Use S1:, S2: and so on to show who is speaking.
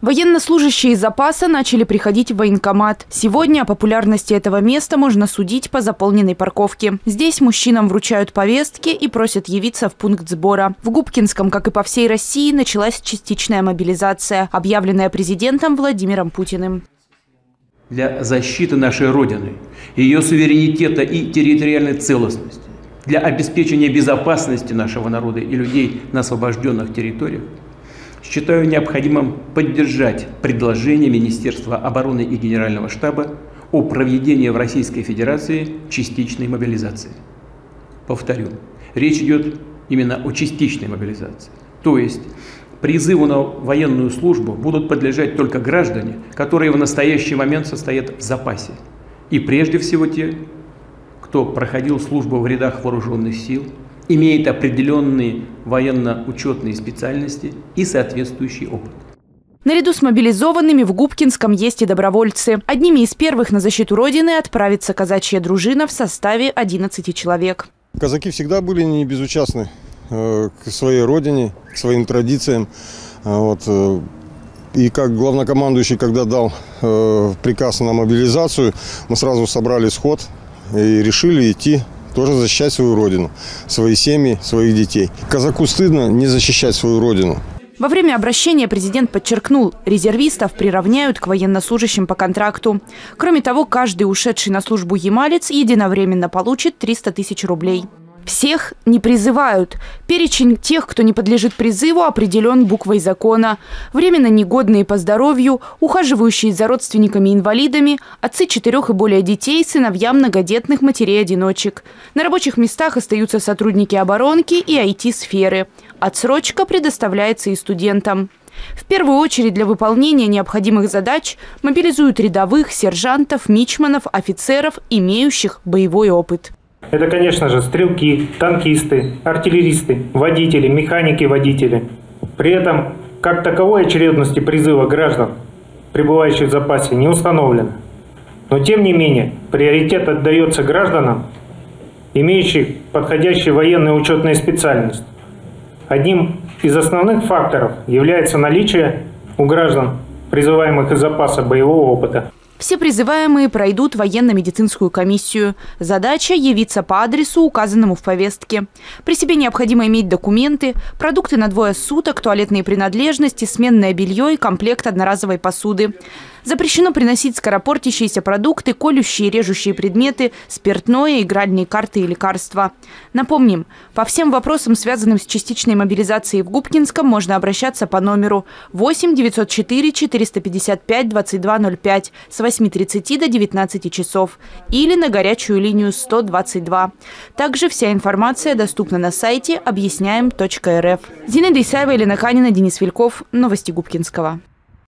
S1: Военнослужащие запаса начали приходить в военкомат. Сегодня о популярности этого места можно судить по заполненной парковке. Здесь мужчинам вручают повестки и просят явиться в пункт сбора. В Губкинском, как и по всей России, началась частичная мобилизация, объявленная президентом Владимиром Путиным.
S2: Для защиты нашей Родины, ее суверенитета и территориальной целостности, для обеспечения безопасности нашего народа и людей на освобожденных территориях – считаю необходимым поддержать предложение Министерства обороны и Генерального штаба о проведении в Российской Федерации частичной мобилизации. Повторю, речь идет именно о частичной мобилизации. То есть призыву на военную службу будут подлежать только граждане, которые в настоящий момент состоят в запасе. И прежде всего те, кто проходил службу в рядах вооруженных сил – имеет определенные военно-учетные специальности и соответствующий опыт.
S1: Наряду с мобилизованными в Губкинском есть и добровольцы. Одними из первых на защиту Родины отправится казачья дружина в составе 11 человек.
S3: Казаки всегда были не безучастны э, к своей родине, к своим традициям. А вот, э, и как главнокомандующий, когда дал э, приказ на мобилизацию, мы сразу собрали сход и решили идти тоже защищать свою родину, свои семьи, своих детей. Казаку стыдно не защищать свою родину.
S1: Во время обращения президент подчеркнул, резервистов приравняют к военнослужащим по контракту. Кроме того, каждый ушедший на службу ямалец единовременно получит 300 тысяч рублей. Всех не призывают. Перечень тех, кто не подлежит призыву, определен буквой закона. Временно негодные по здоровью, ухаживающие за родственниками-инвалидами, отцы четырех и более детей, сыновья многодетных матерей-одиночек. На рабочих местах остаются сотрудники оборонки и IT-сферы. Отсрочка предоставляется и студентам. В первую очередь для выполнения необходимых задач мобилизуют рядовых, сержантов, мичманов, офицеров, имеющих боевой опыт.
S4: Это, конечно же, стрелки, танкисты, артиллеристы, водители, механики-водители. При этом, как таковой очередности призыва граждан, пребывающих в запасе, не установлено. Но, тем не менее, приоритет отдается гражданам, имеющим подходящую военную учетную специальность. Одним из основных факторов является наличие у граждан, призываемых из запаса боевого опыта.
S1: Все призываемые пройдут военно-медицинскую комиссию. Задача – явиться по адресу, указанному в повестке. При себе необходимо иметь документы, продукты на двое суток, туалетные принадлежности, сменное белье и комплект одноразовой посуды. Запрещено приносить скоропортящиеся продукты, колющие и режущие предметы, спиртное, игральные карты и лекарства. Напомним, по всем вопросам, связанным с частичной мобилизацией в Губкинском, можно обращаться по номеру 8 904 455 2205 с 8.30 до 19 часов или на горячую линию 122. Также вся информация доступна на сайте объясняем.рф. Зинаида Исаева, Елена Канина, Денис Вильков. Новости Губкинского.